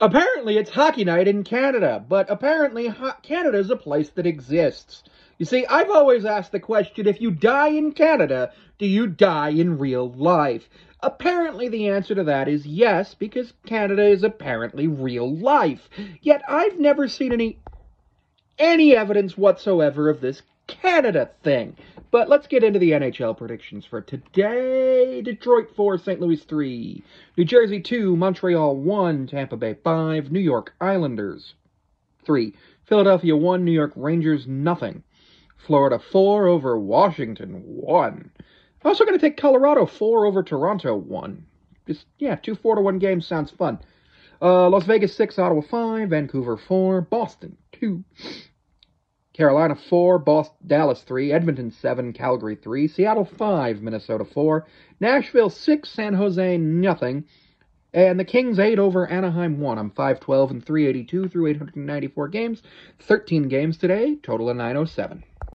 Apparently, it's hockey night in Canada, but apparently, Canada is a place that exists. You see, I've always asked the question if you die in Canada, do you die in real life? Apparently, the answer to that is yes, because Canada is apparently real life. Yet, I've never seen any any evidence whatsoever of this Canada thing. But let's get into the NHL predictions for today. Detroit 4, St. Louis 3, New Jersey 2, Montreal 1, Tampa Bay 5, New York Islanders 3, Philadelphia 1, New York Rangers nothing. Florida 4 over Washington 1. I'm also going to take Colorado 4 over Toronto 1. Just, yeah, two 4 to 1 games sounds fun. Uh, Las Vegas 6, Ottawa 5, Vancouver 4, Boston 2, Carolina 4, Boston, Dallas 3, Edmonton 7, Calgary 3, Seattle 5, Minnesota 4, Nashville 6, San Jose nothing, and the Kings 8 over Anaheim 1. I'm 512 and 382 through 894 games, 13 games today, total of 907.